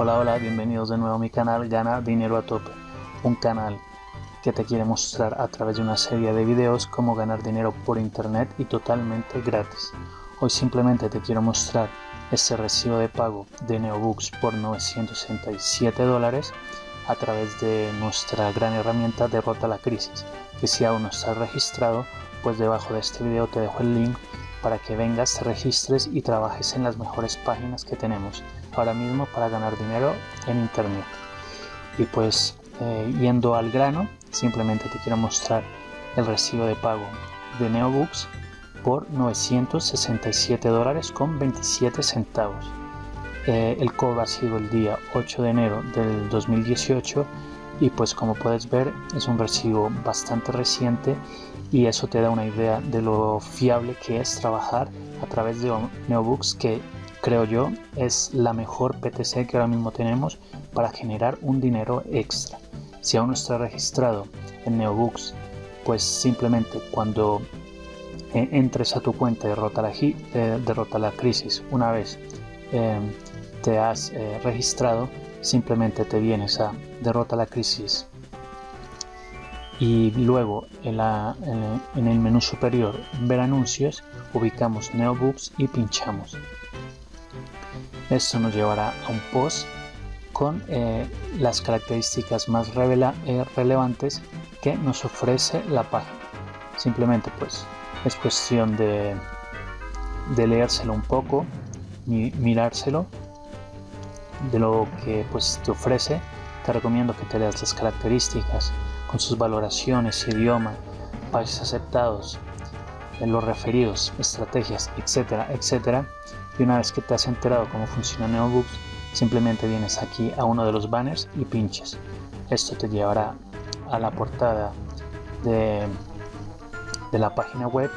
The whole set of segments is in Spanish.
Hola, hola, bienvenidos de nuevo a mi canal Gana Dinero a Tope, un canal que te quiere mostrar a través de una serie de videos cómo ganar dinero por internet y totalmente gratis. Hoy simplemente te quiero mostrar este recibo de pago de Neobooks por 967 dólares a través de nuestra gran herramienta Derrota la Crisis, que si aún no estás registrado, pues debajo de este video te dejo el link para que vengas, te registres y trabajes en las mejores páginas que tenemos ahora mismo para ganar dinero en internet. Y pues eh, yendo al grano, simplemente te quiero mostrar el recibo de pago de Neobooks por 967 dólares con 27 centavos. Eh, el cobro ha sido el día 8 de enero del 2018 y pues como puedes ver es un recibo bastante reciente y eso te da una idea de lo fiable que es trabajar a través de Neobooks que creo yo es la mejor PTC que ahora mismo tenemos para generar un dinero extra. Si aún no está registrado en Neobooks, pues simplemente cuando eh, entres a tu cuenta derrota la, eh, derrota la crisis una vez em, te has eh, registrado, simplemente te vienes a derrota la crisis y luego en, el menú superior ver anuncios ubicamos neobooks y pinchamos esto nos llevará a un post con eh, las características más eh, relevantes que nos ofrece la página simplemente pues es cuestión de, de leérselo un poco mirárselo de lo que pues te ofrece te recomiendo que te leas las características con sus valoraciones, idioma, países aceptados, en los referidos, estrategias, etcétera, etcétera. Y una vez que te has enterado cómo funciona NeoBooks, simplemente vienes aquí a uno de los banners y pinches. Esto te llevará a la portada de, de la página web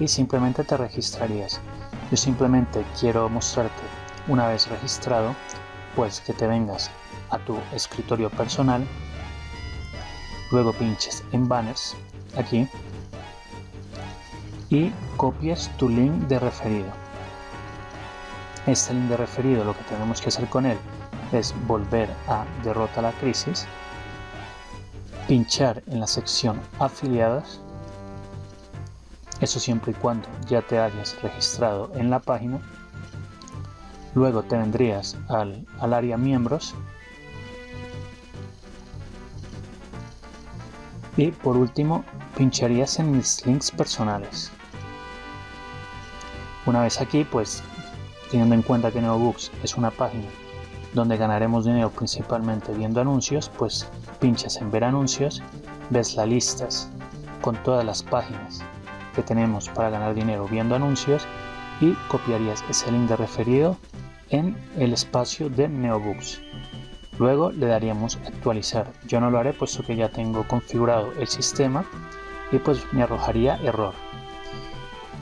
y simplemente te registrarías. Yo simplemente quiero mostrarte una vez registrado, pues que te vengas a tu escritorio personal luego pinches en banners aquí y copias tu link de referido este link de referido lo que tenemos que hacer con él es volver a derrota la crisis pinchar en la sección afiliadas. Eso siempre y cuando ya te hayas registrado en la página. Luego te vendrías al, al área miembros. Y por último, pincharías en mis links personales. Una vez aquí, pues teniendo en cuenta que NeoBooks es una página donde ganaremos dinero principalmente viendo anuncios, pues pinchas en ver anuncios, ves las listas con todas las páginas que tenemos para ganar dinero viendo anuncios y copiarías ese link de referido en el espacio de NeoBooks. Luego le daríamos actualizar. Yo no lo haré puesto que ya tengo configurado el sistema y pues me arrojaría error.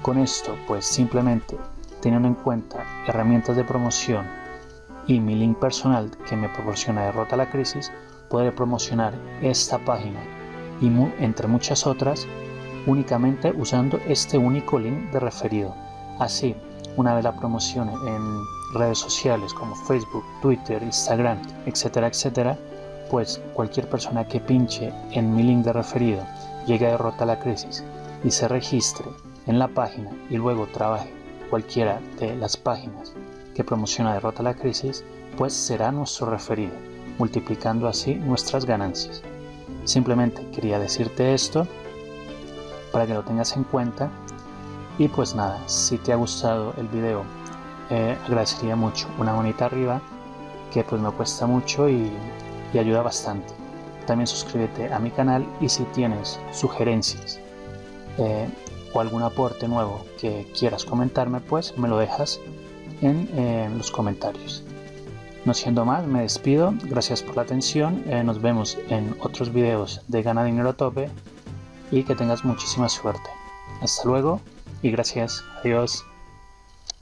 Con esto pues simplemente teniendo en cuenta herramientas de promoción y mi link personal que me proporciona Derrota la Crisis, podré promocionar esta página y entre muchas otras únicamente usando este único link de referido. Así, una vez la promoción en redes sociales como Facebook, Twitter, Instagram, etcétera, etcétera, pues cualquier persona que pinche en mi link de referido, llegue a Derrota la Crisis y se registre en la página y luego trabaje cualquiera de las páginas que promociona Derrota la Crisis, pues será nuestro referido, multiplicando así nuestras ganancias. Simplemente quería decirte esto para que lo tengas en cuenta y pues nada, si te ha gustado el video eh, agradecería mucho una bonita arriba que pues me cuesta mucho y, ayuda bastante también suscríbete a mi canal y si tienes sugerencias eh, o algún aporte nuevo que quieras comentarme pues me lo dejas en eh, los comentarios. No siendo más me despido. Gracias por la atención. Nos vemos en otros videos de gana dinero a tope y que tengas muchísima suerte. Hasta luego y gracias. Adiós